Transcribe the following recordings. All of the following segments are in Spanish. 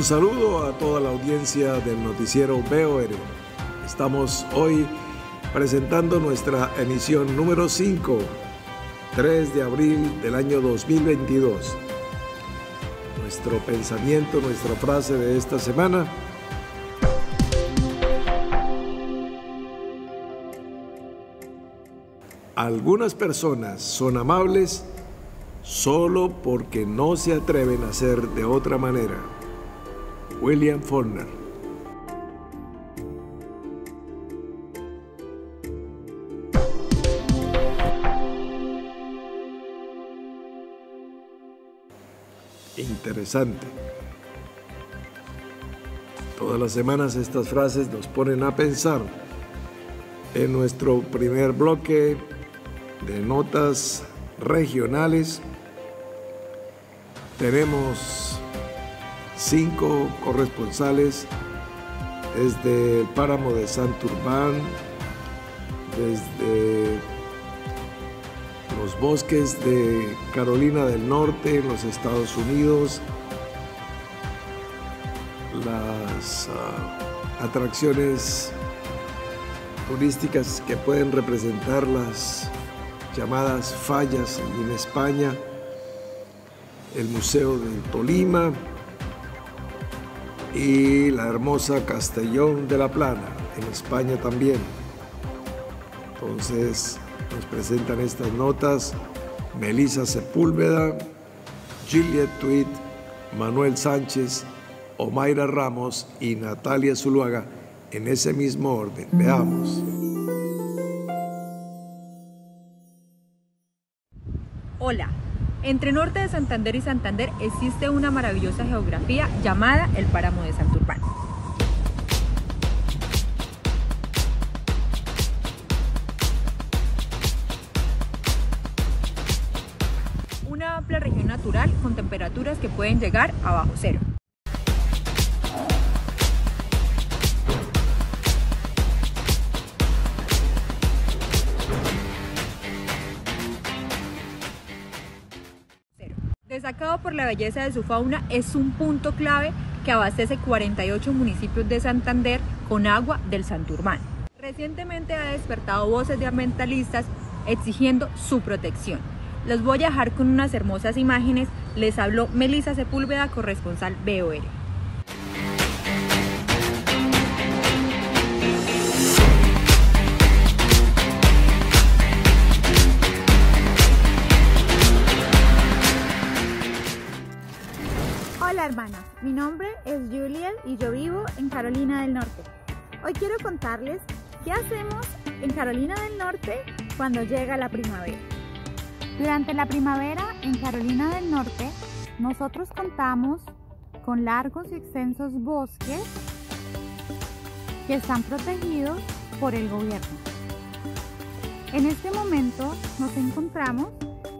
Un saludo a toda la audiencia del noticiero BOR. Estamos hoy presentando nuestra emisión número 5, 3 de abril del año 2022. Nuestro pensamiento, nuestra frase de esta semana. Algunas personas son amables solo porque no se atreven a ser de otra manera. William Faulkner. Interesante. Todas las semanas estas frases nos ponen a pensar. En nuestro primer bloque de notas regionales tenemos cinco corresponsales desde el páramo de Santurbán, desde los bosques de Carolina del Norte, los Estados Unidos, las ah, atracciones turísticas que pueden representar las llamadas fallas en España, el Museo de Tolima, y la hermosa Castellón de la Plana, en España también. Entonces nos presentan estas notas Melissa Sepúlveda, Juliet Tweet, Manuel Sánchez, Omaira Ramos y Natalia Zuluaga en ese mismo orden. Veamos. Entre Norte de Santander y Santander existe una maravillosa geografía llamada el Páramo de Santurbán. Una amplia región natural con temperaturas que pueden llegar a bajo cero. Por la belleza de su fauna, es un punto clave que abastece 48 municipios de Santander con agua del Santurbán. Recientemente ha despertado voces de ambientalistas exigiendo su protección. Los voy a dejar con unas hermosas imágenes. Les habló Melisa Sepúlveda, corresponsal BOR. Mi nombre es Juliet y yo vivo en Carolina del Norte. Hoy quiero contarles qué hacemos en Carolina del Norte cuando llega la primavera. Durante la primavera en Carolina del Norte, nosotros contamos con largos y extensos bosques que están protegidos por el gobierno. En este momento nos encontramos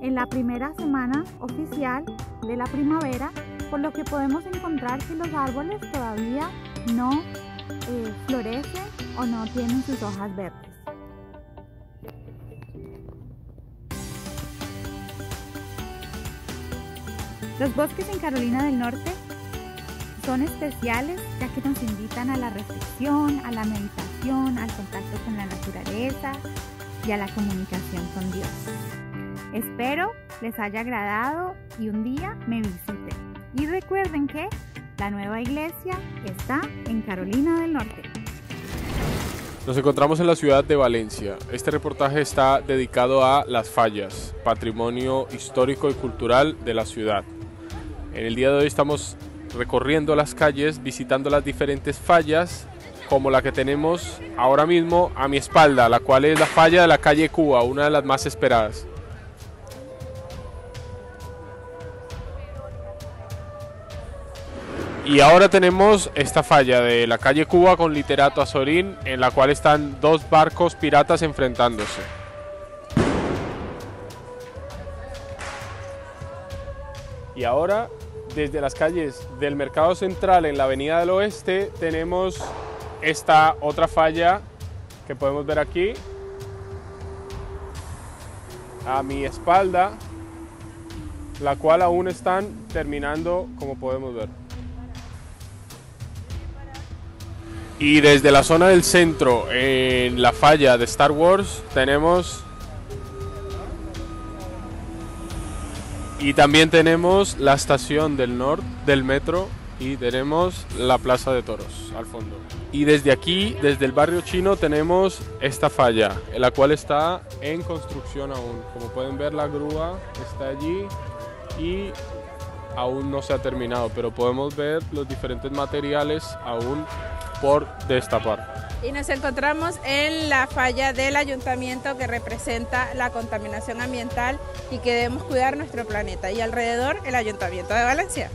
en la primera semana oficial de la primavera, por lo que podemos encontrar que los árboles todavía no eh, florecen o no tienen sus hojas verdes. Los bosques en Carolina del Norte son especiales ya que nos invitan a la reflexión, a la meditación, al contacto con la naturaleza y a la comunicación con Dios. Espero les haya agradado y un día me visiten. Y recuerden que la nueva iglesia está en Carolina del Norte. Nos encontramos en la ciudad de Valencia. Este reportaje está dedicado a Las Fallas, patrimonio histórico y cultural de la ciudad. En el día de hoy estamos recorriendo las calles, visitando las diferentes fallas, como la que tenemos ahora mismo a mi espalda, la cual es la falla de la calle Cuba, una de las más esperadas. Y ahora tenemos esta falla de la calle Cuba con Literato Azorín, en la cual están dos barcos piratas enfrentándose. Y ahora, desde las calles del Mercado Central en la Avenida del Oeste, tenemos esta otra falla que podemos ver aquí. A mi espalda, la cual aún están terminando, como podemos ver. Y desde la zona del centro, en la falla de Star Wars, tenemos... Y también tenemos la estación del norte del metro y tenemos la Plaza de Toros al fondo. Y desde aquí, desde el barrio chino, tenemos esta falla, la cual está en construcción aún. Como pueden ver, la grúa está allí y aún no se ha terminado, pero podemos ver los diferentes materiales aún por destapar. Y nos encontramos en la falla del ayuntamiento que representa la contaminación ambiental y que debemos cuidar nuestro planeta. Y alrededor el ayuntamiento de Valencia.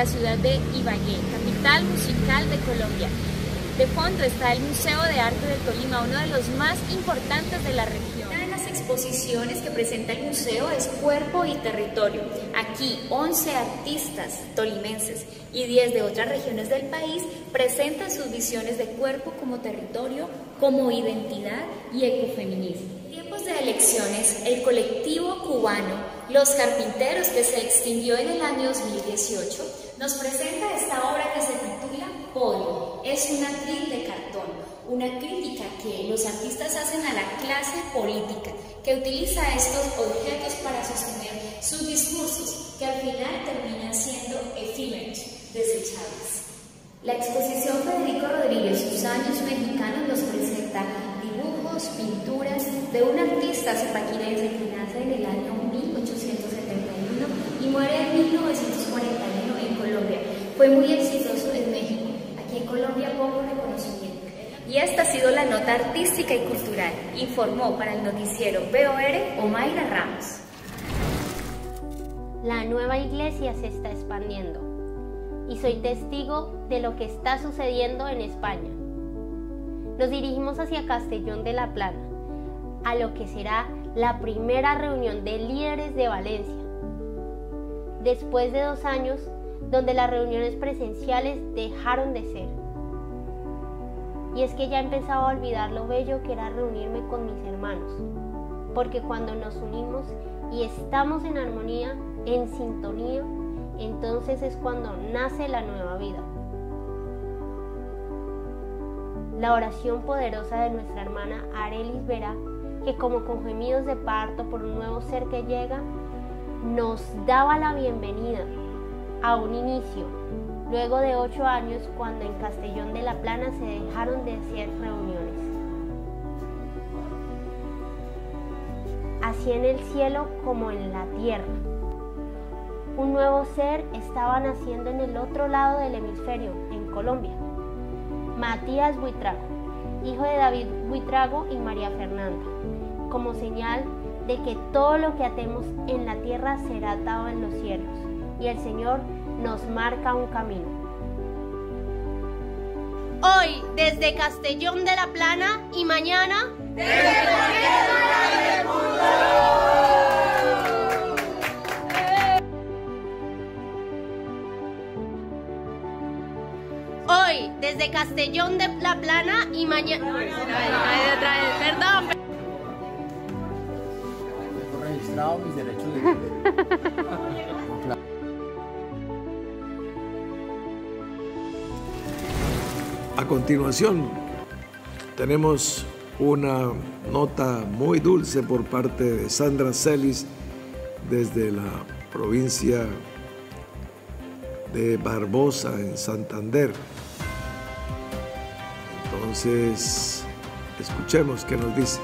La ciudad de Ibagué, capital musical de Colombia. De fondo está el Museo de Arte del Tolima, uno de los más importantes de la región. Una de las exposiciones que presenta el museo es Cuerpo y Territorio. Aquí 11 artistas tolimenses y 10 de otras regiones del país presentan sus visiones de cuerpo como territorio, como identidad y ecofeminismo. En tiempos de elecciones, el colectivo cubano Los Carpinteros, que se extinguió en el año 2018, nos presenta esta obra que se titula Polio. Es un atril de cartón, una crítica que los artistas hacen a la clase política, que utiliza estos objetos para sostener sus discursos, que al final terminan siendo efímeros, desechables. La exposición Federico Rodríguez, sus años mexicanos, nos presenta dibujos, pinturas de un artista zapaquirense que nace en el año 1871 y muere en 1941 en Colombia. Fue muy exitoso en México, aquí en Colombia poco reconocimiento. Y esta ha sido la nota artística y cultural. Informó para el noticiero BOR Omaira Ramos. La nueva iglesia se está expandiendo y soy testigo de lo que está sucediendo en España. Nos dirigimos hacia Castellón de la Plana, a lo que será la primera reunión de líderes de Valencia. Después de dos años donde las reuniones presenciales dejaron de ser. Y es que ya empezaba a olvidar lo bello que era reunirme con mis hermanos, porque cuando nos unimos y estamos en armonía, en sintonía, entonces es cuando nace la nueva vida. La oración poderosa de nuestra hermana Arelis Vera, que como con gemidos de parto por un nuevo ser que llega, nos daba la bienvenida a un inicio, luego de ocho años cuando en Castellón de la Plana se dejaron de hacer reuniones. Así en el cielo como en la tierra. Un nuevo ser estaba naciendo en el otro lado del hemisferio, en Colombia. Matías Buitrago, hijo de David Buitrago y María Fernanda, como señal de que todo lo que atemos en la tierra será atado en los cielos, y el Señor nos marca un camino. Hoy desde Castellón de la Plana y mañana Hoy desde Castellón de la Plana y mañana otra vez, perdón. Mis derechos de A continuación, tenemos una nota muy dulce por parte de Sandra Celis desde la provincia de Barbosa, en Santander. Entonces, escuchemos qué nos dice.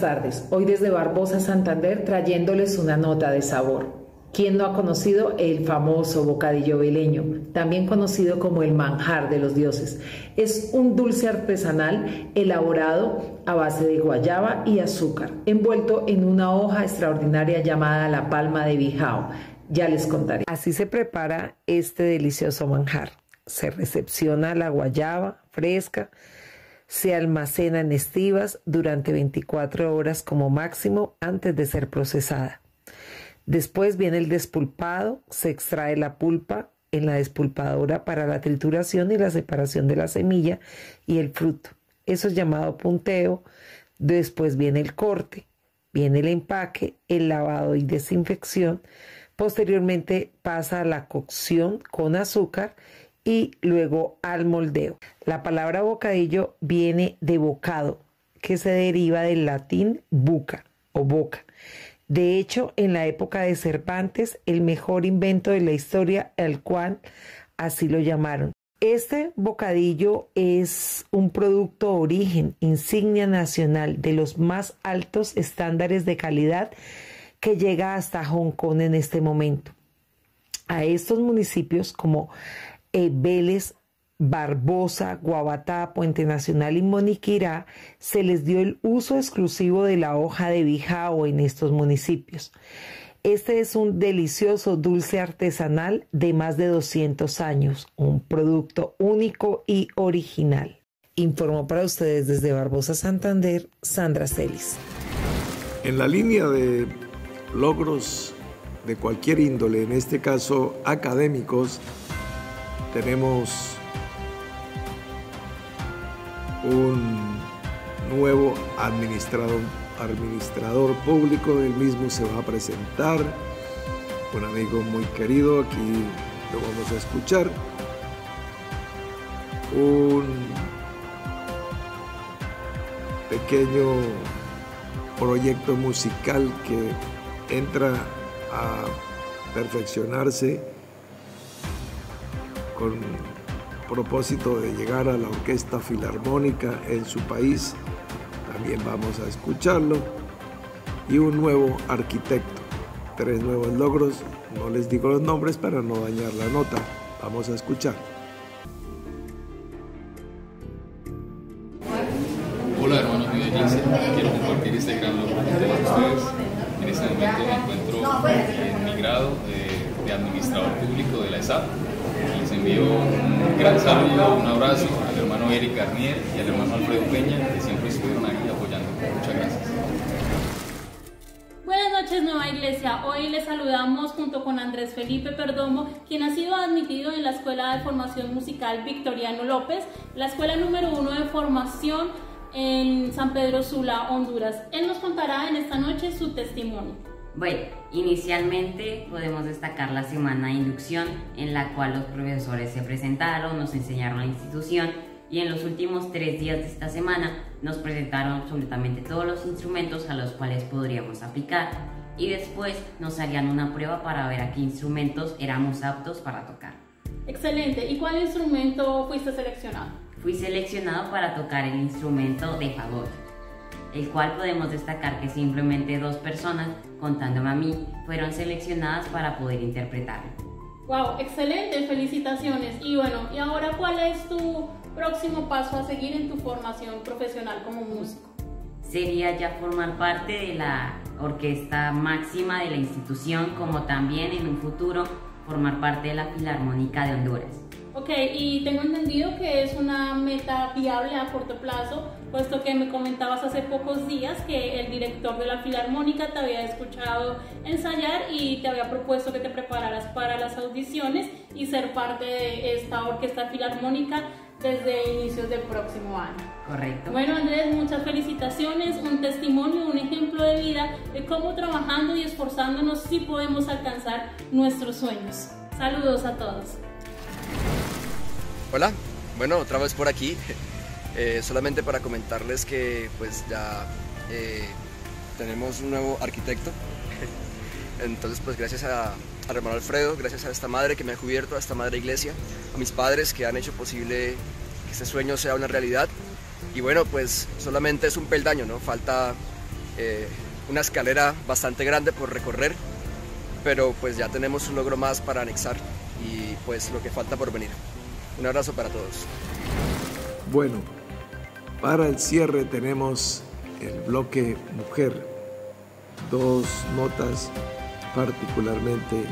Tardes, hoy desde Barbosa, Santander, trayéndoles una nota de sabor. ¿Quién no ha conocido el famoso bocadillo veleño, también conocido como el manjar de los dioses? Es un dulce artesanal elaborado a base de guayaba y azúcar, envuelto en una hoja extraordinaria llamada la palma de bijao. Ya les contaré. Así se prepara este delicioso manjar. Se recepciona la guayaba fresca, se almacena en estivas durante 24 horas como máximo antes de ser procesada. Después viene el despulpado, se extrae la pulpa en la despulpadora para la trituración y la separación de la semilla y el fruto. Eso es llamado punteo. Después viene el corte, viene el empaque, el lavado y desinfección. Posteriormente pasa a la cocción con azúcar y luego al moldeo. La palabra bocadillo viene de bocado, que se deriva del latín buca o boca. De hecho, en la época de Cervantes, el mejor invento de la historia, el cual así lo llamaron. Este bocadillo es un producto origen, insignia nacional de los más altos estándares de calidad que llega hasta Hong Kong en este momento. A estos municipios como eh, Barbosa, Guabatá, Puente Nacional y Moniquirá se les dio el uso exclusivo de la hoja de bijao en estos municipios. Este es un delicioso dulce artesanal de más de 200 años, un producto único y original. Informó para ustedes desde Barbosa, Santander, Sandra Celis. En la línea de logros de cualquier índole, en este caso académicos, tenemos un nuevo administrador, administrador público, él mismo se va a presentar, un amigo muy querido, aquí lo vamos a escuchar, un pequeño proyecto musical que entra a perfeccionarse con propósito de llegar a la Orquesta Filarmónica en su país. También vamos a escucharlo. Y un nuevo arquitecto. Tres nuevos logros. No les digo los nombres para no dañar la nota. Vamos a escuchar. Hoy les saludamos junto con Andrés Felipe Perdomo, quien ha sido admitido en la Escuela de Formación Musical Victoriano López, la escuela número uno de formación en San Pedro Sula, Honduras. Él nos contará en esta noche su testimonio. Bueno, inicialmente podemos destacar la semana de inducción en la cual los profesores se presentaron, nos enseñaron la institución y en los últimos tres días de esta semana nos presentaron absolutamente todos los instrumentos a los cuales podríamos aplicar y después nos harían una prueba para ver a qué instrumentos éramos aptos para tocar. Excelente, ¿y cuál instrumento fuiste seleccionado? fui seleccionado para tocar el instrumento de fagot, el cual podemos destacar que simplemente dos personas, contándome a mí, fueron seleccionadas para poder interpretarlo. Wow, excelente, felicitaciones. Y bueno, ¿y ahora cuál es tu próximo paso a seguir en tu formación profesional como músico? Sería ya formar parte de la orquesta máxima de la institución, como también en un futuro formar parte de la Filarmónica de Honduras. Ok, y tengo entendido que es una meta viable a corto plazo, puesto que me comentabas hace pocos días que el director de la Filarmónica te había escuchado ensayar y te había propuesto que te prepararas para las audiciones y ser parte de esta orquesta filarmónica desde inicios del próximo año. Correcto. Bueno Andrés, muchas felicitaciones, un testimonio, un ejemplo de vida de cómo trabajando y esforzándonos sí podemos alcanzar nuestros sueños. Saludos a todos. Hola, bueno, otra vez por aquí, eh, solamente para comentarles que pues ya eh, tenemos un nuevo arquitecto, entonces pues gracias a, al hermano Alfredo, gracias a esta madre que me ha cubierto, a esta madre iglesia, a mis padres que han hecho posible que este sueño sea una realidad y bueno pues solamente es un peldaño, ¿no? Falta eh, una escalera bastante grande por recorrer, pero pues ya tenemos un logro más para anexar y pues lo que falta por venir. Un abrazo para todos. Bueno, para el cierre tenemos el bloque mujer. Dos notas particularmente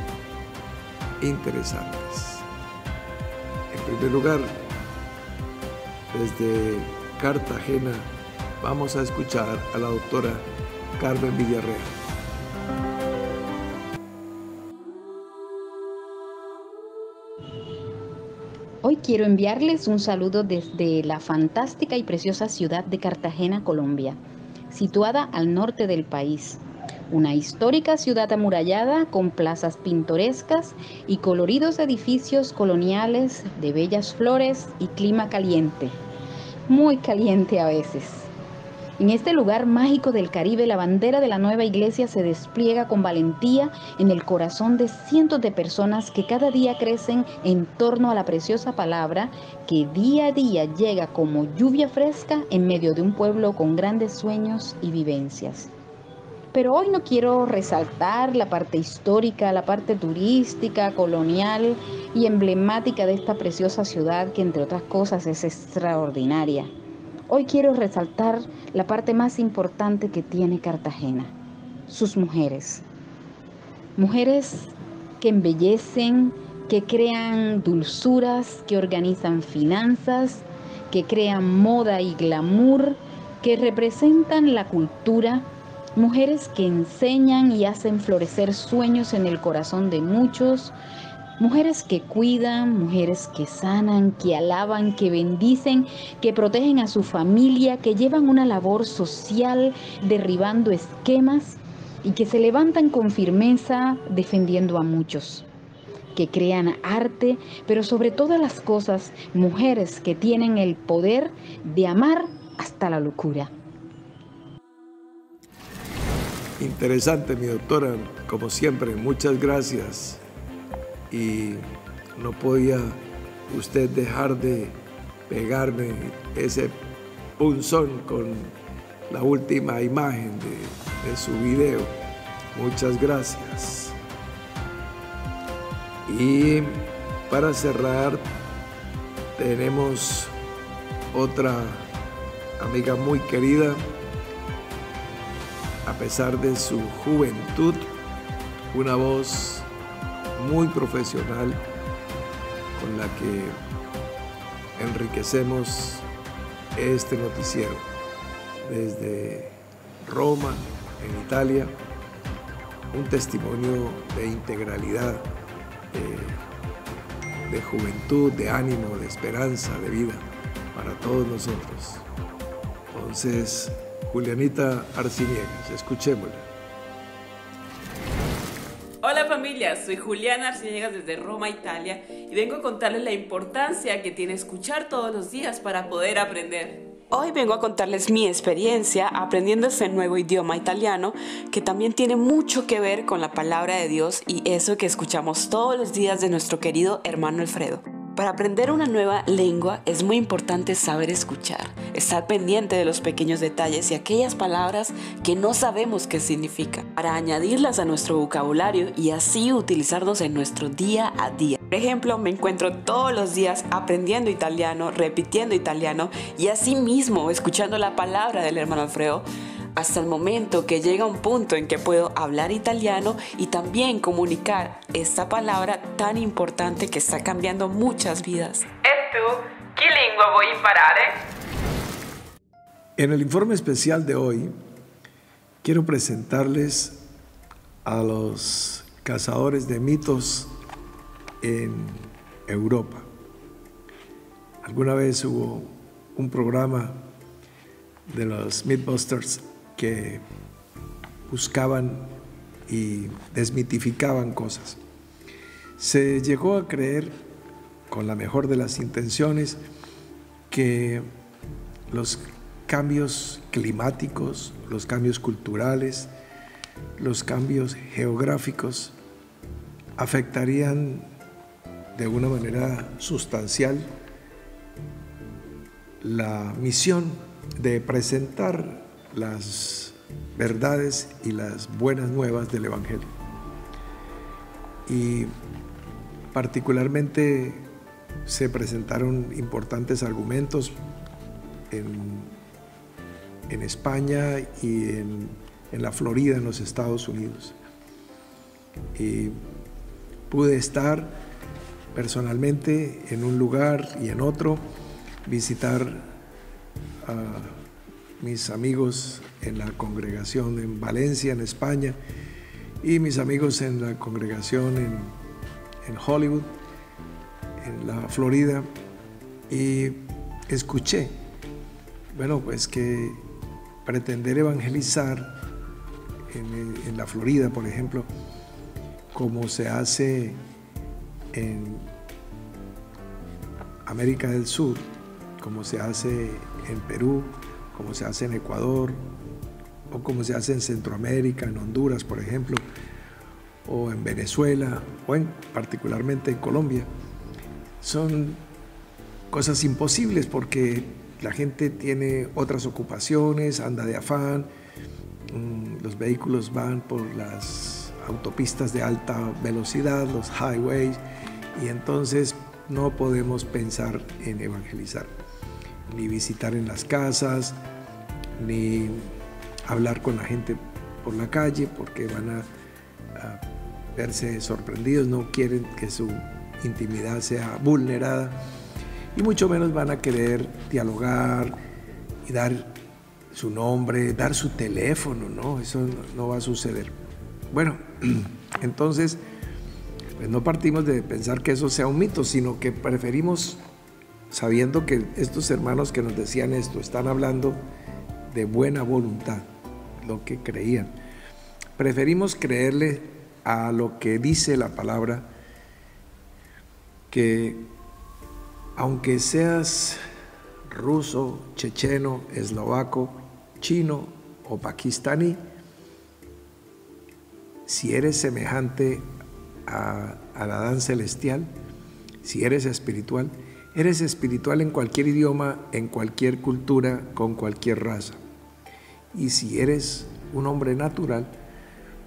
interesantes. En primer lugar, desde Cartagena vamos a escuchar a la doctora Carmen Villarreal. Hoy quiero enviarles un saludo desde la fantástica y preciosa ciudad de Cartagena, Colombia, situada al norte del país. Una histórica ciudad amurallada con plazas pintorescas y coloridos edificios coloniales de bellas flores y clima caliente. Muy caliente a veces. En este lugar mágico del Caribe, la bandera de la nueva iglesia se despliega con valentía en el corazón de cientos de personas que cada día crecen en torno a la preciosa palabra que día a día llega como lluvia fresca en medio de un pueblo con grandes sueños y vivencias. Pero hoy no quiero resaltar la parte histórica, la parte turística, colonial y emblemática de esta preciosa ciudad que entre otras cosas es extraordinaria. Hoy quiero resaltar la parte más importante que tiene Cartagena, sus mujeres. Mujeres que embellecen, que crean dulzuras, que organizan finanzas, que crean moda y glamour, que representan la cultura, mujeres que enseñan y hacen florecer sueños en el corazón de muchos, Mujeres que cuidan, mujeres que sanan, que alaban, que bendicen, que protegen a su familia, que llevan una labor social derribando esquemas y que se levantan con firmeza defendiendo a muchos. Que crean arte, pero sobre todas las cosas, mujeres que tienen el poder de amar hasta la locura. Interesante, mi doctora, como siempre, muchas gracias y no podía usted dejar de pegarme ese punzón con la última imagen de, su video. Muchas gracias. Y para cerrar, tenemos otra amiga muy querida, a pesar de su juventud, una voz muy profesional con la que enriquecemos este noticiero desde Roma, en Italia, un testimonio de integralidad, de, juventud, de ánimo, de esperanza, de vida para todos nosotros. Entonces, Julianita Arciniegas, escuchémosla. Hola familia, soy Juliana Arciniegas desde Roma, Italia y vengo a contarles la importancia que tiene escuchar todos los días para poder aprender. Hoy vengo a contarles mi experiencia aprendiendo este nuevo idioma italiano que también tiene mucho que ver con la palabra de Dios y eso que escuchamos todos los días de nuestro querido hermano Alfredo. Para aprender una nueva lengua es muy importante saber escuchar, estar pendiente de los pequeños detalles y aquellas palabras que no sabemos qué significan, para añadirlas a nuestro vocabulario y así utilizarnos en nuestro día a día. Por ejemplo, me encuentro todos los días aprendiendo italiano, repitiendo italiano y así mismo escuchando la palabra del hermano Alfredo hasta el momento que llega un punto en que puedo hablar italiano y también comunicar esta palabra tan importante que está cambiando muchas vidas. E tu, che lingua vuoi imparare? En el informe especial de hoy quiero presentarles a los cazadores de mitos en Europa. Alguna vez hubo un programa de los Mythbusters que buscaban y desmitificaban cosas. Se llegó a creer, con la mejor de las intenciones, que los cambios climáticos, los cambios culturales, los cambios geográficos afectarían de una manera sustancial la misión de presentar las verdades y las buenas nuevas del Evangelio. Y particularmente se presentaron importantes argumentos en, en España y en, en la Florida, en los Estados Unidos. Y pude estar personalmente en un lugar y en otro, visitar a mis amigos en la congregación en Valencia, en España, y mis amigos en la congregación en, en Hollywood, en la Florida, y escuché, bueno, pues que pretender evangelizar en, en la Florida, por ejemplo, como se hace en América del Sur, como se hace en Perú, como se hace en Ecuador, o como se hace en Centroamérica, en Honduras, por ejemplo, o en Venezuela, o en, particularmente en Colombia, son cosas imposibles porque la gente tiene otras ocupaciones, anda de afán, mm, los vehículos van por las autopistas de alta velocidad, los highways, y entonces no podemos pensar en evangelizar, ni visitar en las casas, ni hablar con la gente por la calle, porque van a, verse sorprendidos, no quieren que su intimidad sea vulnerada, y mucho menos van a querer dialogar y dar su nombre, dar su teléfono, ¿no? Eso no va a suceder. Bueno, entonces, pues no partimos de pensar que eso sea un mito, sino que preferimos, sabiendo que estos hermanos que nos decían esto están hablando de buena voluntad, lo que creían, preferimos creerle a lo que dice la palabra, que aunque seas ruso, checheno, eslovaco, chino o pakistaní, si eres semejante a, la danza celestial, si eres espiritual, eres espiritual en cualquier idioma, en cualquier cultura, con cualquier raza. Y si eres un hombre natural,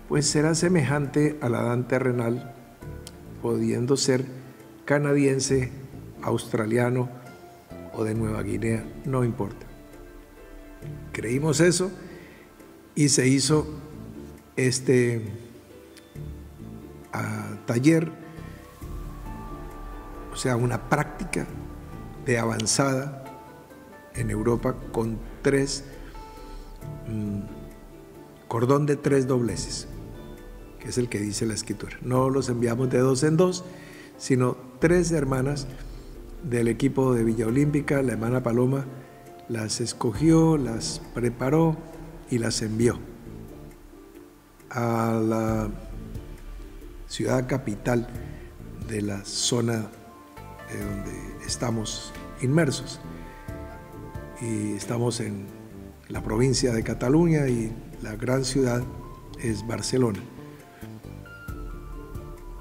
pues serás semejante al Adán terrenal, pudiendo ser canadiense, australiano o de Nueva Guinea, no importa. Creímos eso y se hizo este a taller, o sea, una práctica de avanzada en Europa con tres, mmm, cordón de tres dobleces, que es el que dice la escritura. No los enviamos de dos en dos, sino tres hermanas del equipo de Villa Olímpica, la hermana Paloma, las escogió, las preparó y las envió a la ciudad capital de la zona de donde estamos inmersos. Y estamos en la provincia de Cataluña y la gran ciudad es Barcelona.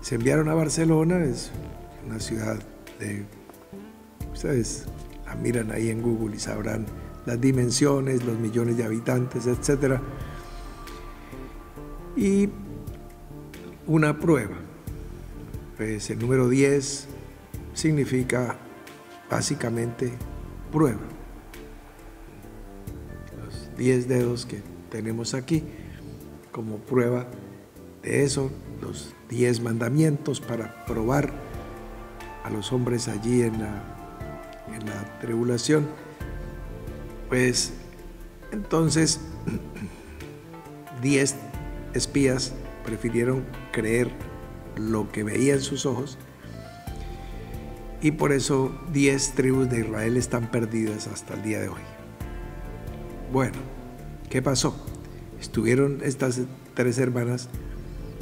Se enviaron a Barcelona, es una ciudad de Ustedes la miran ahí en Google y sabrán las dimensiones, los millones de habitantes, etc. Y una prueba. Pues el número 10 significa básicamente prueba. Los 10 dedos que tenemos aquí como prueba de eso, los 10 mandamientos para probar a los hombres allí en la, en la tribulación. Pues entonces 10 espías prefirieron creer lo que veían sus ojos y por eso 10 tribus de Israel están perdidas hasta el día de hoy. Bueno, ¿qué pasó? Estuvieron estas tres hermanas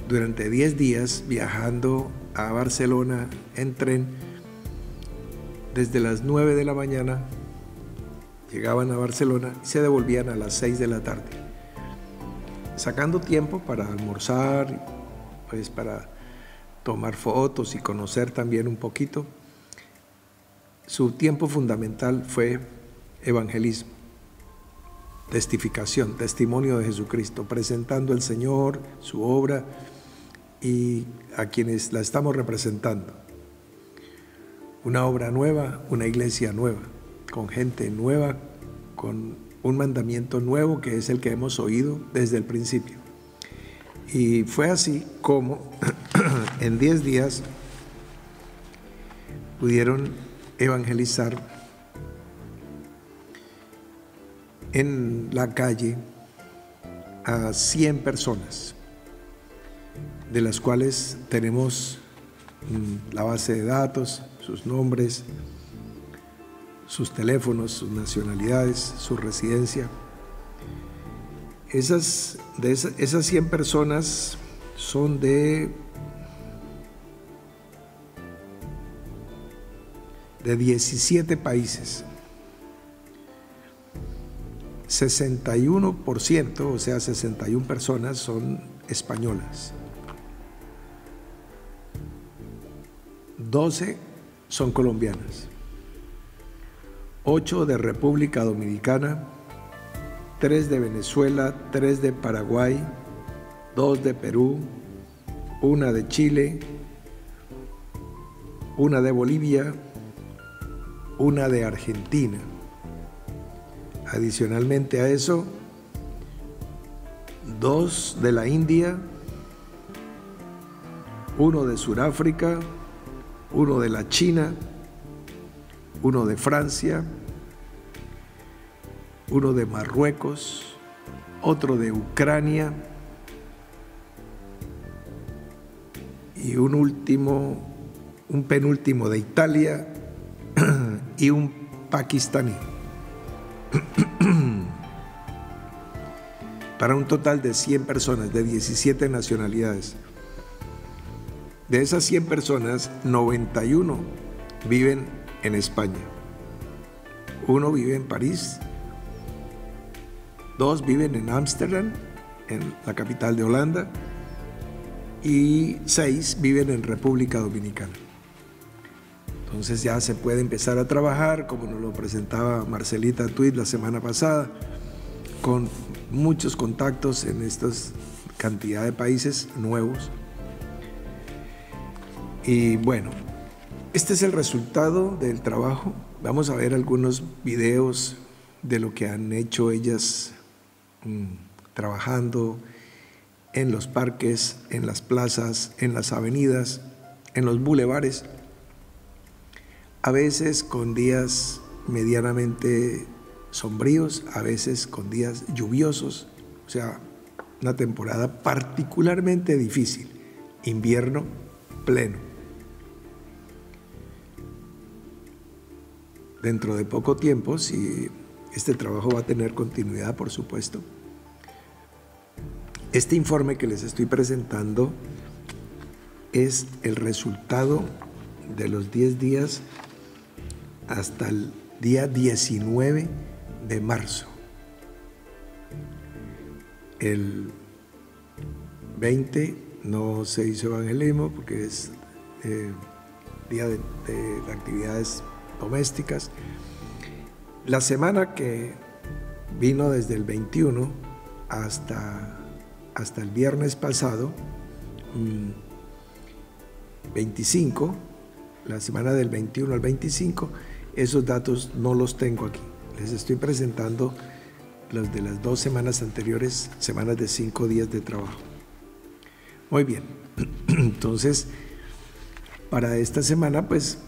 durante 10 días viajando a Barcelona en tren desde las 9 de la mañana llegaban a Barcelona y se devolvían a las 6 de la tarde, sacando tiempo para almorzar, pues para tomar fotos y conocer también un poquito. Su tiempo fundamental fue evangelismo, testificación, testimonio de Jesucristo, presentando al Señor, su obra y a quienes la estamos representando. Una obra nueva, una iglesia nueva, con gente nueva, con un mandamiento nuevo que es el que hemos oído desde el principio. Y fue así como en 10 días pudieron evangelizar en la calle a 100 personas, de las cuales tenemos mm, la base de datos, sus nombres, sus teléfonos, sus nacionalidades, su residencia. Esas, de esas, esas 100 personas son de, de 17 países. 61%, o sea, 61 personas son españolas. 12 son colombianas. 8 de República Dominicana, 3 de Venezuela, 3 de Paraguay, 2 de Perú, 1 de Chile, 1 de Bolivia, 1 de Argentina. Adicionalmente a eso, 2 de la India, 1 de Sudáfrica, 1 de la China, uno de Francia, uno de Marruecos, otro de Ucrania y un último, un penúltimo de Italia y un pakistaní. Para un total de 100 personas de 17 nacionalidades. De esas 100 personas, 91 viven en España. Uno vive en París, dos viven en Ámsterdam, en la capital de Holanda, y seis viven en República Dominicana. Entonces ya se puede empezar a trabajar, como nos lo presentaba Marcelita Tweed la semana pasada, con muchos contactos en esta cantidad de países nuevos. Y bueno, este es el resultado del trabajo. Vamos a ver algunos videos de lo que han hecho ellas mm, trabajando en los parques, en las plazas, en las avenidas, en los bulevares, a veces con días medianamente sombríos, a veces con días lluviosos, o sea, una temporada particularmente difícil, invierno pleno. dentro de poco tiempo, si este trabajo va a tener continuidad, por supuesto. Este informe que les estoy presentando es el resultado de los 10 días hasta el día 19 de marzo. El 20 no se hizo evangelismo porque es eh, día de, de actividades domésticas. La semana que vino desde el 21 hasta, hasta el viernes pasado, 25, mm, la semana del 21 al 25, esos datos no los tengo aquí. Les estoy presentando los de las dos semanas anteriores, semanas de cinco días de trabajo. Muy bien, entonces para esta semana pues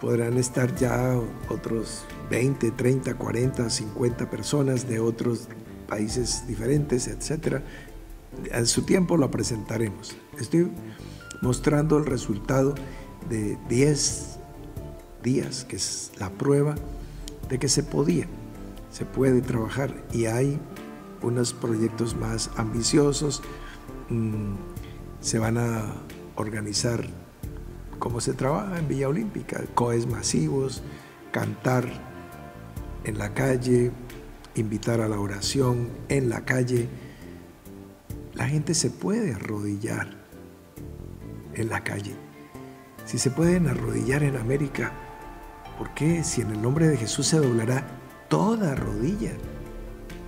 podrán estar ya otros 20, 30, 40, 50 personas de otros países diferentes, etc. En su tiempo lo presentaremos. Estoy mostrando el resultado de 10 días, que es la prueba de que se podía, se puede trabajar y hay unos proyectos más ambiciosos, mm, se van a organizar como se trabaja en Villa Olímpica, coes masivos, cantar en la calle, invitar a la oración en la calle. La gente se puede arrodillar en la calle. Si se pueden arrodillar en América, ¿por qué si en el nombre de Jesús se doblará toda rodilla?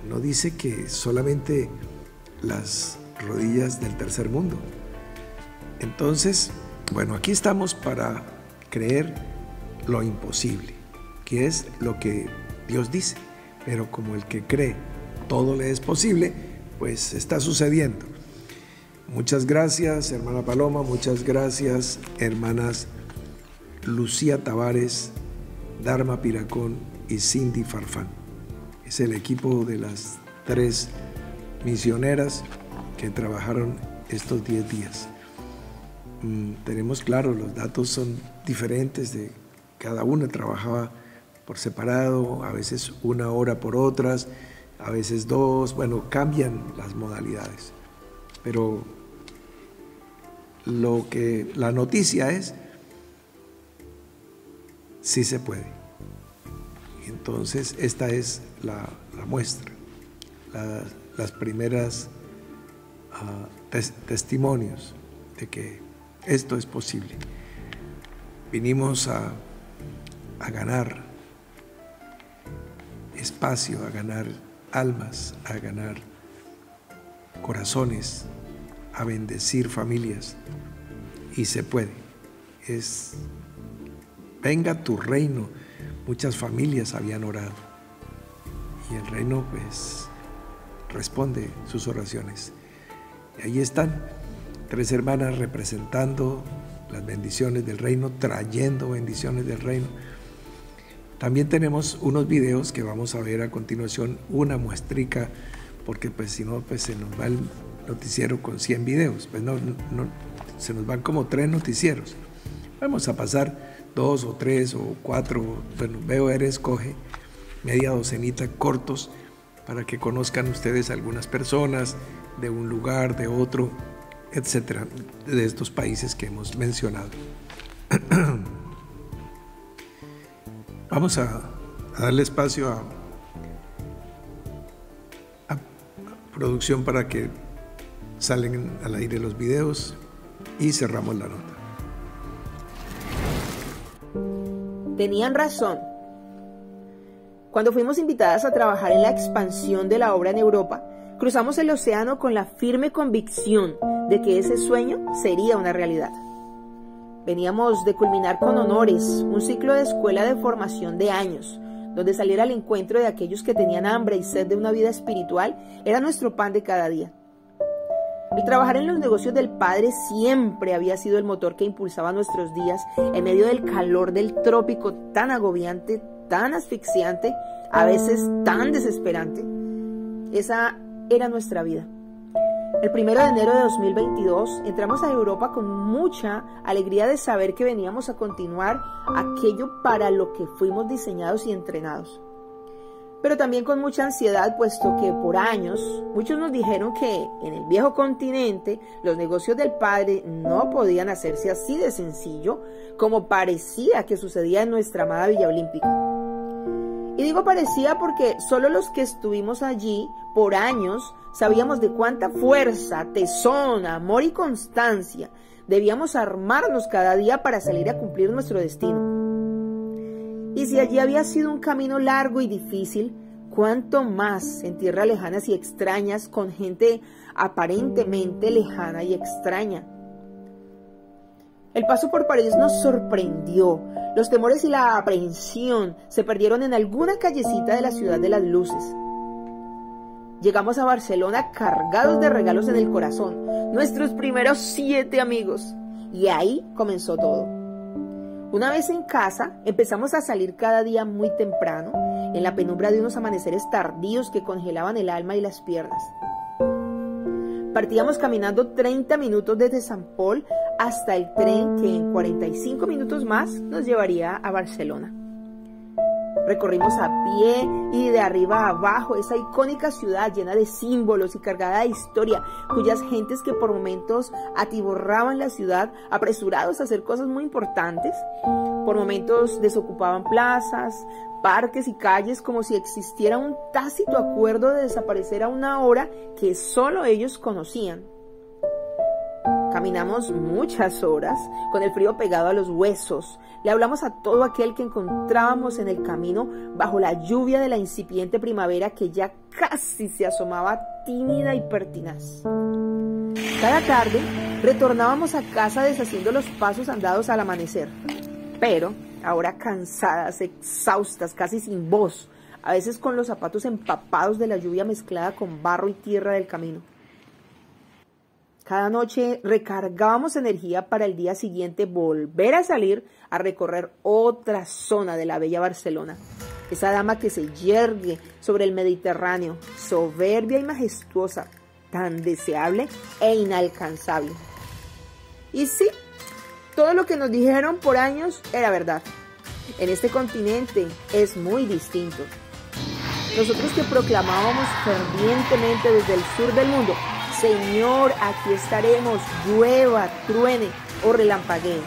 No dice que solamente las rodillas del tercer mundo. Entonces, bueno, aquí estamos para creer lo imposible, que es lo que Dios dice. Pero como el que cree todo le es posible, pues está sucediendo. Muchas gracias, hermana Paloma, muchas gracias, hermanas Lucía Tavares, Dharma Piracón y Cindy Farfán. Es el equipo de las tres misioneras que trabajaron estos 10 días. Mm, tenemos claro, los datos son diferentes de cada una, trabajaba por separado, a veces una hora por otras, a veces dos, bueno, cambian las modalidades. Pero lo que la noticia es, sí se puede. Entonces, esta es la, muestra, las primeras ah, testimonios de que esto es posible. Vinimos a, a ganar espacio, a ganar almas, a ganar corazones, a bendecir familias. Y se puede. Es, venga tu reino. Muchas familias habían orado. Y el reino pues responde sus oraciones. Y ahí están tres hermanas representando las bendiciones del reino, trayendo bendiciones del reino. También tenemos unos videos que vamos a ver a continuación, una muestrica, porque pues si no, pues se nos va el noticiero con 100 videos, pues no, no, se nos van como tres noticieros. Vamos a pasar dos o tres o cuatro, bueno, veo eres coge media docenita cortos para que conozcan ustedes algunas personas de un lugar, de otro, etcétera, de estos países que hemos mencionado. Vamos a, darle espacio a, a, producción para que salen al aire los videos y cerramos la nota. Tenían razón. Cuando fuimos invitadas a trabajar en la expansión de la obra en Europa, cruzamos el océano con la firme convicción de que ese sueño sería una realidad. Veníamos de culminar con honores un ciclo de escuela de formación de años, donde salir al encuentro de aquellos que tenían hambre y sed de una vida espiritual era nuestro pan de cada día. El trabajar en los negocios del Padre siempre había sido el motor que impulsaba nuestros días en medio del calor del trópico tan agobiante, tan asfixiante, a veces tan desesperante. Esa era nuestra vida. El primero de enero de 2022 entramos a Europa con mucha alegría de saber que veníamos a continuar aquello para lo que fuimos diseñados y entrenados. Pero también con mucha ansiedad, puesto que por años muchos nos dijeron que en el viejo continente los negocios del Padre no podían hacerse así de sencillo como parecía que sucedía en nuestra amada Villa Olímpica. Y digo parecía porque solo los que estuvimos allí por años sabíamos de cuánta fuerza, tesón, amor y constancia debíamos armarnos cada día para salir a cumplir nuestro destino. Y si allí había sido un camino largo y difícil, cuánto más en tierras lejanas y extrañas con gente aparentemente lejana y extraña. El paso por París nos sorprendió. Los temores y la aprehensión se perdieron en alguna callecita de la ciudad de las luces. Llegamos a Barcelona cargados de regalos en el corazón, nuestros primeros siete amigos. Y ahí comenzó todo. Una vez en casa, empezamos a salir cada día muy temprano, en la penumbra de unos amaneceres tardíos que congelaban el alma y las piernas. Partíamos caminando 30 minutos desde San Paul hasta el tren que en 45 minutos más nos llevaría a Barcelona. Recorrimos a pie y de arriba a abajo esa icónica ciudad llena de símbolos y cargada de historia, cuyas gentes que por momentos atiborraban la ciudad apresurados a hacer cosas muy importantes, por momentos desocupaban plazas, parques y calles como si existiera un tácito acuerdo de desaparecer a una hora que solo ellos conocían. Caminamos muchas horas con el frío pegado a los huesos. Le hablamos a todo aquel que encontrábamos en el camino bajo la lluvia de la incipiente primavera que ya casi se asomaba tímida y pertinaz. Cada tarde retornábamos a casa deshaciendo los pasos andados al amanecer. Pero, ahora cansadas, exhaustas, casi sin voz, a veces con los zapatos empapados de la lluvia mezclada con barro y tierra del camino. Cada noche recargábamos energía para el día siguiente volver a salir a recorrer otra zona de la bella Barcelona. Esa dama que se yergue sobre el Mediterráneo, soberbia y majestuosa, tan deseable e inalcanzable. Y sí, todo lo que nos dijeron por años era verdad. En este continente es muy distinto. Nosotros que proclamábamos fervientemente desde el sur del mundo, Señor, aquí estaremos, llueva, truene o relampaguee.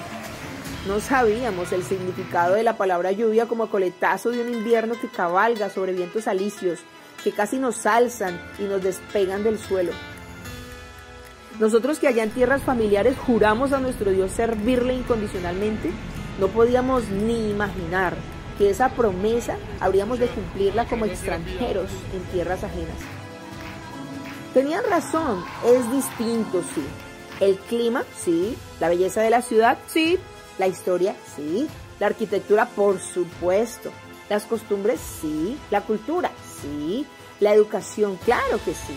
No sabíamos el significado de la palabra lluvia como coletazo de un invierno que cabalga sobre vientos alicios, que casi nos alzan y nos despegan del suelo. Nosotros que allá en tierras familiares juramos a nuestro Dios servirle incondicionalmente, no podíamos ni imaginar que esa promesa habríamos de cumplirla como extranjeros en tierras ajenas. Tenían razón, es distinto, sí. El clima, sí. La belleza de la ciudad, sí. La historia, sí. La arquitectura, por supuesto. Las costumbres, sí. La cultura, sí. La educación, claro que sí.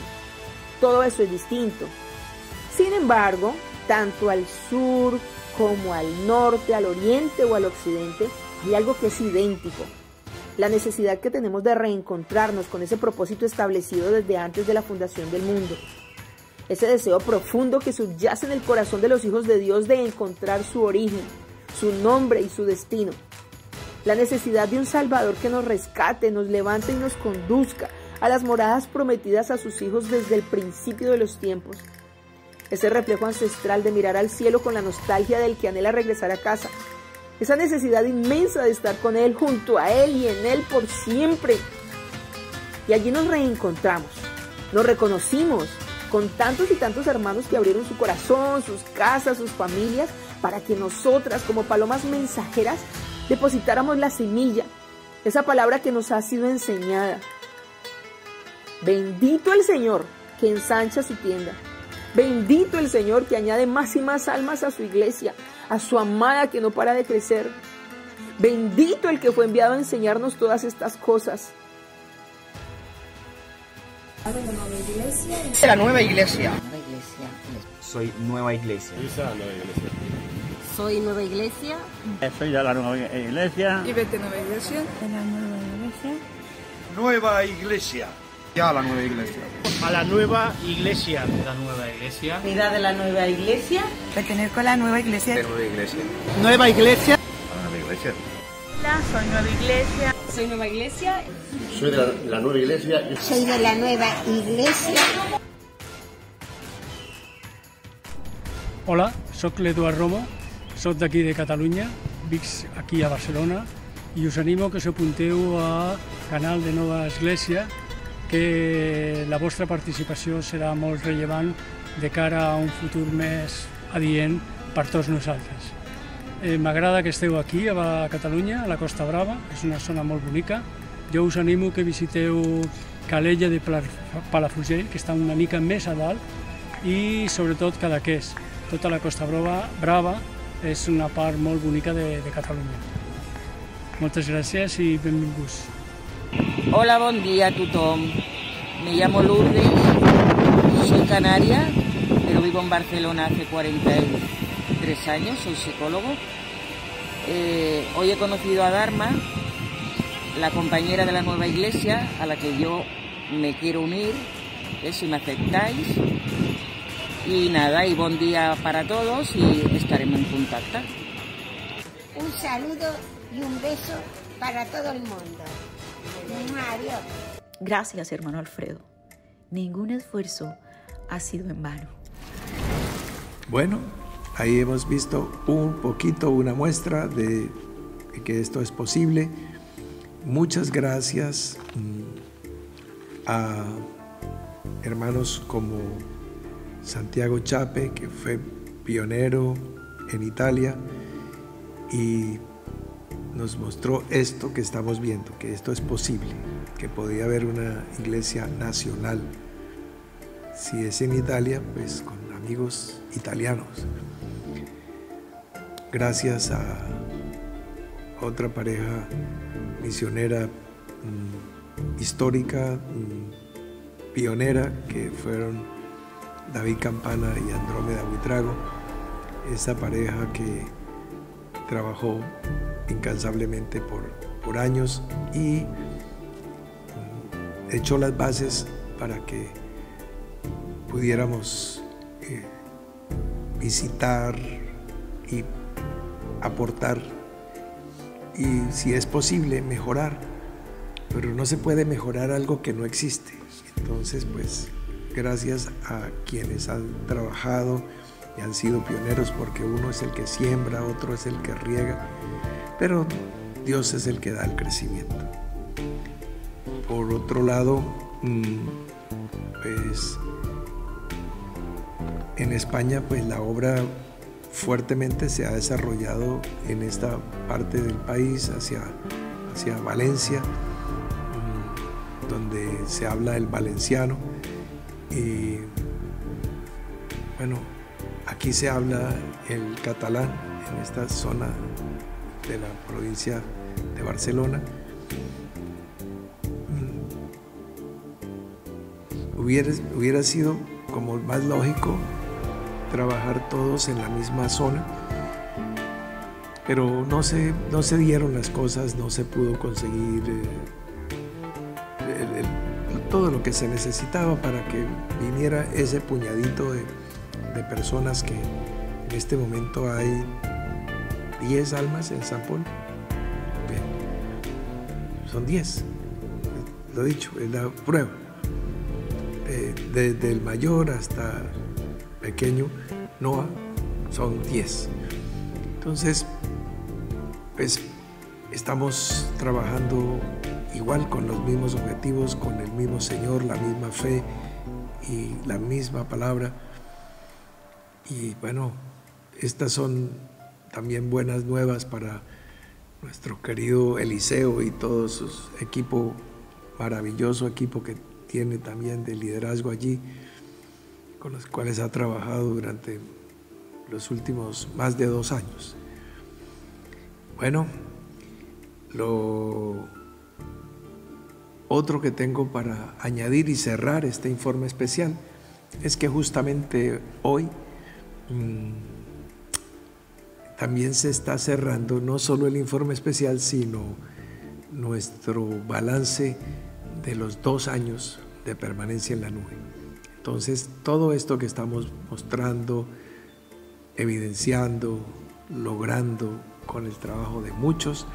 Todo eso es distinto. Sin embargo, tanto al sur como al norte, al oriente o al occidente, hay algo que es idéntico, la necesidad que tenemos de reencontrarnos con ese propósito establecido desde antes de la fundación del mundo. Ese deseo profundo que subyace en el corazón de los hijos de Dios de encontrar su origen, su nombre y su destino. La necesidad de un Salvador que nos rescate, nos levante y nos conduzca a las moradas prometidas a sus hijos desde el principio de los tiempos. Ese reflejo ancestral de mirar al cielo con la nostalgia del que anhela regresar a casa, esa necesidad inmensa de estar con Él, junto a Él y en Él por siempre. Y allí nos reencontramos, nos reconocimos con tantos y tantos hermanos que abrieron su corazón, sus casas, sus familias, para que nosotras, como palomas mensajeras, depositáramos la semilla, esa palabra que nos ha sido enseñada. Bendito el Señor que ensancha su tienda. Bendito el Señor que añade más y más almas a su iglesia, a su amada que no para de crecer. Bendito el que fue enviado a enseñarnos todas estas cosas. De la nueva iglesia. Soy nueva iglesia. Soy nueva iglesia. Soy de la nueva iglesia. Y vete nueva iglesia. De la nueva iglesia. Nueva iglesia. Ya la nueva iglesia. A la nueva iglesia. La nueva iglesia. Vida de la nueva iglesia. Retener con la nueva iglesia. De nueva iglesia. Nueva iglesia. La nueva iglesia. Hola, soy nueva iglesia. Soy nueva iglesia. Soy de la, la nueva iglesia. Soy de la nueva iglesia. Hola, sóc l'Eduard Romo, sóc d'aquí de Catalunya, vic aquí a Barcelona i us animo que s'apunteu a Canal de Nova Església que la vostra participació serà molt rellevant de cara a un futur més adient per tots nosaltres. eh, m'agrada que esteu aquí a Catalunya, a la Costa Brava, és una zona molt bonica. Jo us animo que visiteu Calella de Palafrugell, que està una mica més a dalt, i sobretot Cadaqués. Tota la Costa Brava, Brava és una part molt bonica de, de Catalunya. Moltes gràcies i benvinguts. Hola, bon dia a. Me llamo Lourdes, soy canaria, pero vivo en Barcelona hace 43 años, soy psicólogo. Eh, hoy he conocido a Dharma, la compañera de la nueva iglesia a la que yo me quiero unir, eh, si me aceptáis. Y nada, y buen día para todos y estaremos en contacto. Un saludo y un beso para todo el mundo. Adiós. Gracias, hermano Alfredo. Ningún esfuerzo ha sido en vano. Bueno, ahí hemos visto un poquito, una muestra de que esto es posible. Muchas gracias mm, a hermanos como Santiago Chape, que fue pionero en Italia y nos mostró esto que estamos viendo, que esto es posible, que podía haber una iglesia nacional. Si es en Italia, pues con amigos italianos. Gracias a otra pareja misionera mm, histórica, mm, pionera, que fueron David Campana y Andrómeda Buitrago, esa pareja que trabajó incansablemente por, por años y echó las bases para que pudiéramos eh, visitar y aportar y si es posible mejorar, pero no se puede mejorar algo que no existe. Entonces, pues gracias a quienes han trabajado han sido pioneros, porque uno es el que siembra, otro es el que riega, pero Dios es el que da el crecimiento. Por otro lado, mm, pues en España, pues la obra fuertemente se ha desarrollado en esta parte del país, hacia, hacia Valencia, mm, donde se habla el valenciano. Y bueno, aquí se habla el catalán en esta zona de la provincia de Barcelona. Mm, hubiera, hubiera sido como más lógico trabajar todos en la misma zona, pero no se, no se dieron las cosas, no se pudo conseguir eh, todo lo que se necesitaba para que viniera ese puñadito de, de personas que en este momento hay 10 almas en San Paul. Son 10, lo dicho, es la prueba. Eh, desde el mayor hasta pequeño, Noah, son 10. Entonces, pues estamos trabajando igual con los mismos objetivos, con el mismo Señor, la misma fe y la misma palabra. Y bueno, estas son también buenas nuevas para nuestro querido Eliseo y todo su equipo, maravilloso equipo que tiene también de liderazgo allí, con los cuales ha trabajado durante los últimos más de dos años. Bueno, lo otro que tengo para añadir y cerrar este informe especial es que justamente hoy también se está cerrando no solo el informe especial, sino nuestro balance de los dos años de permanencia en la nube. Entonces, todo esto que estamos mostrando, evidenciando, logrando con el trabajo de muchos,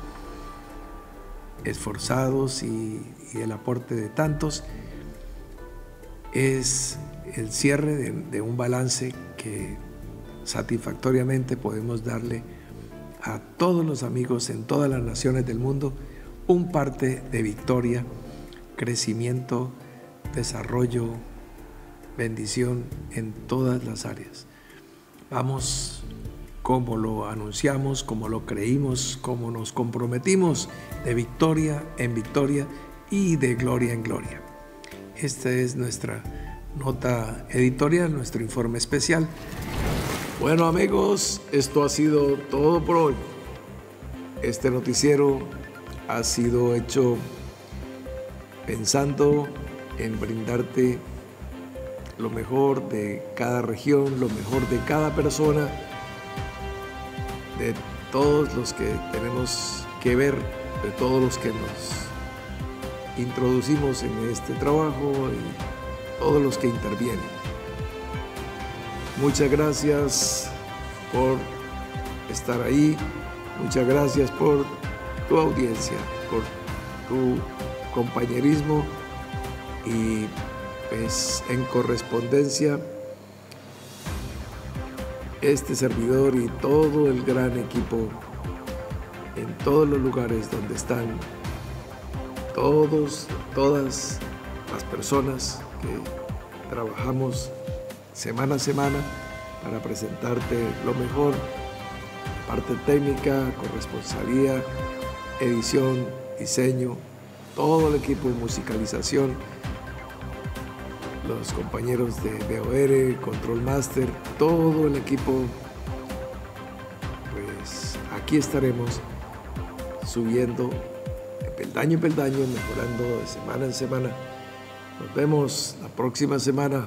esforzados y, el aporte de tantos, es el cierre de un balance que satisfactoriamente podemos darle a todos los amigos en todas las naciones del mundo un parte de victoria, crecimiento, desarrollo, bendición en todas las áreas. Vamos como lo anunciamos, como lo creímos, como nos comprometimos de victoria en victoria y de gloria en gloria. Esta es nuestra nota editorial, nuestro informe especial. Bueno amigos, esto ha sido todo por hoy. Este noticiero ha sido hecho pensando en brindarte lo mejor de cada región, lo mejor de cada persona, de todos los que tenemos que ver, de todos los que nos introducimos en este trabajo y todos los que intervienen. Muchas gracias por estar ahí, muchas gracias por tu audiencia, por tu compañerismo y pues en correspondencia este servidor y todo el gran equipo en todos los lugares donde están todos, todas las personas que trabajamos semana a semana para presentarte lo mejor, parte técnica, corresponsalía, edición, diseño, todo el equipo de musicalización, los compañeros de BOR, Control Master, todo el equipo, pues aquí estaremos subiendo peldaño en peldaño, mejorando de semana en semana. Nos vemos la próxima semana.